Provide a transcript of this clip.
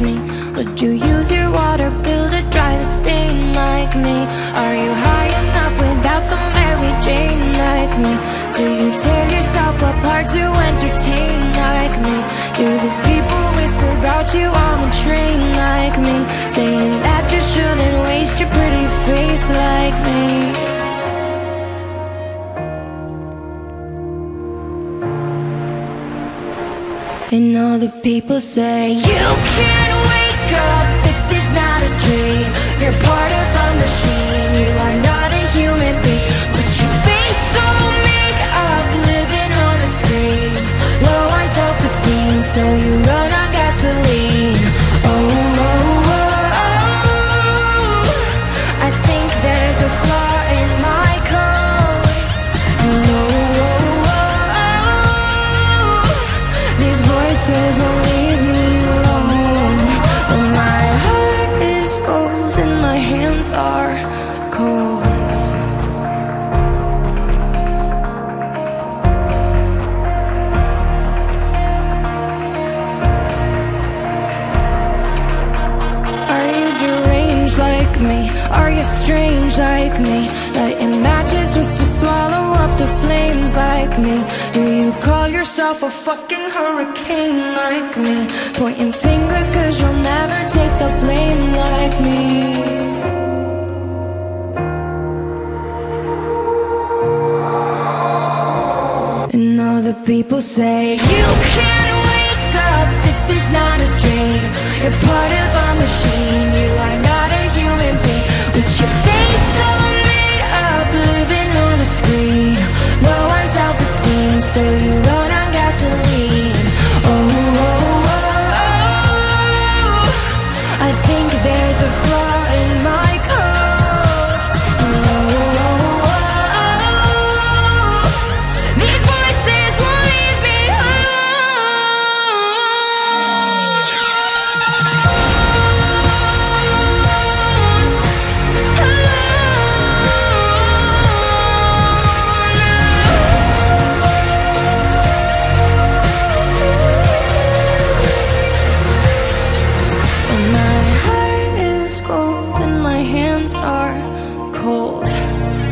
me? Would you use your water bill to dry the stain like me? Are you high enough without the Mary Jane like me? Do you tear yourself apart to entertain like me? Do the people whisper about you And all the people say You can't wake up, this is not a dream. You're part of won't leave me alone. My heart is gold and my hands are cold. Are you deranged like me? Are you strange like me? The flames like me? Do you call yourself a fucking hurricane like me? Pointing fingers cause you'll never take the blame like me. And the people say You can't wake up, this is not a dream self-esteem, hands are cold.